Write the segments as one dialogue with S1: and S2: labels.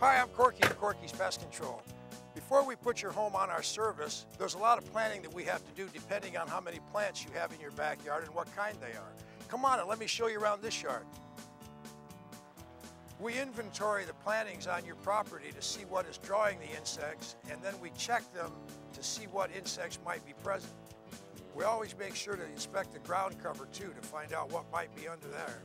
S1: Hi, I'm Corky at Corky's Pest Control. Before we put your home on our service, there's a lot of planning that we have to do depending on how many plants you have in your backyard and what kind they are. Come on and let me show you around this yard. We inventory the plantings on your property to see what is drawing the insects and then we check them to see what insects might be present. We always make sure to inspect the ground cover too to find out what might be under there.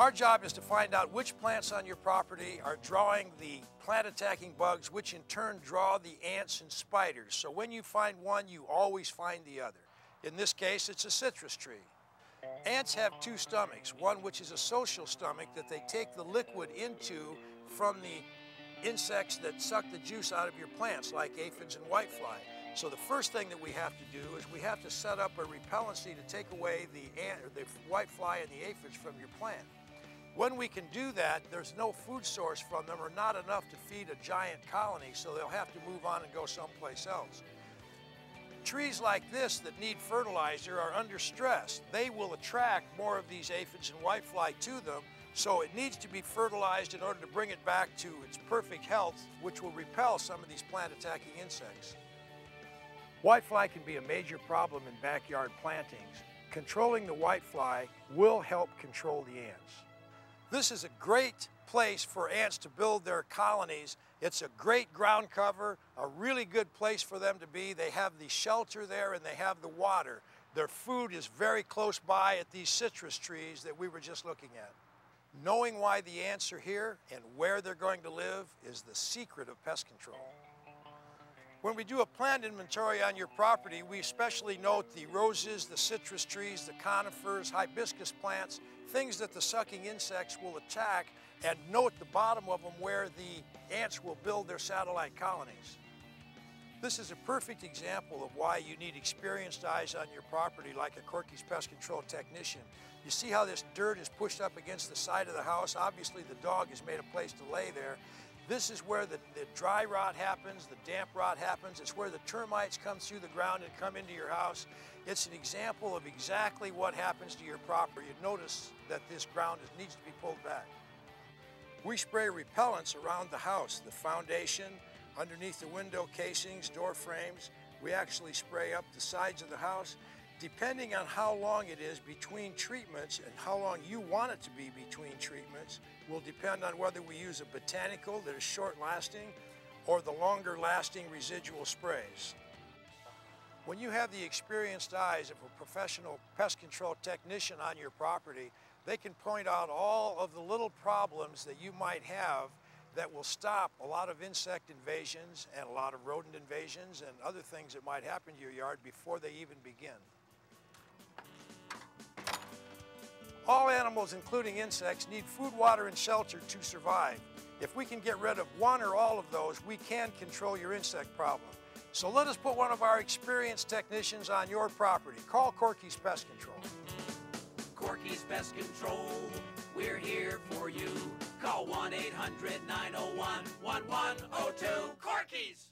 S1: Our job is to find out which plants on your property are drawing the plant attacking bugs, which in turn draw the ants and spiders. So when you find one, you always find the other. In this case, it's a citrus tree. Ants have two stomachs, one which is a social stomach that they take the liquid into from the insects that suck the juice out of your plants, like aphids and whitefly. So the first thing that we have to do is we have to set up a repellency to take away the, ant, or the whitefly and the aphids from your plant. When we can do that, there's no food source from them or not enough to feed a giant colony, so they'll have to move on and go someplace else. Trees like this that need fertilizer are under stress. They will attract more of these aphids and whitefly to them, so it needs to be fertilized in order to bring it back to its perfect health, which will repel some of these plant-attacking insects. Whitefly can be a major problem in backyard plantings. Controlling the whitefly will help control the ants. This is a great place for ants to build their colonies. It's a great ground cover, a really good place for them to be. They have the shelter there and they have the water. Their food is very close by at these citrus trees that we were just looking at. Knowing why the ants are here and where they're going to live is the secret of pest control. When we do a plant inventory on your property, we especially note the roses, the citrus trees, the conifers, hibiscus plants, things that the sucking insects will attack, and note the bottom of them where the ants will build their satellite colonies. This is a perfect example of why you need experienced eyes on your property like a Corky's pest control technician. You see how this dirt is pushed up against the side of the house? Obviously the dog has made a place to lay there. This is where the, the dry rot happens, the damp rot happens. It's where the termites come through the ground and come into your house. It's an example of exactly what happens to your property. You notice that this ground is, needs to be pulled back. We spray repellents around the house, the foundation, underneath the window casings, door frames. We actually spray up the sides of the house. Depending on how long it is between treatments and how long you want it to be between treatments will depend on whether we use a botanical that is short lasting or the longer lasting residual sprays. When you have the experienced eyes of a professional pest control technician on your property, they can point out all of the little problems that you might have that will stop a lot of insect invasions and a lot of rodent invasions and other things that might happen to your yard before they even begin. All animals, including insects, need food, water, and shelter to survive. If we can get rid of one or all of those, we can control your insect problem. So let us put one of our experienced technicians on your property. Call Corky's Pest Control.
S2: Corky's Pest Control, we're here for you. Call 1-800-901-1102. Corky's!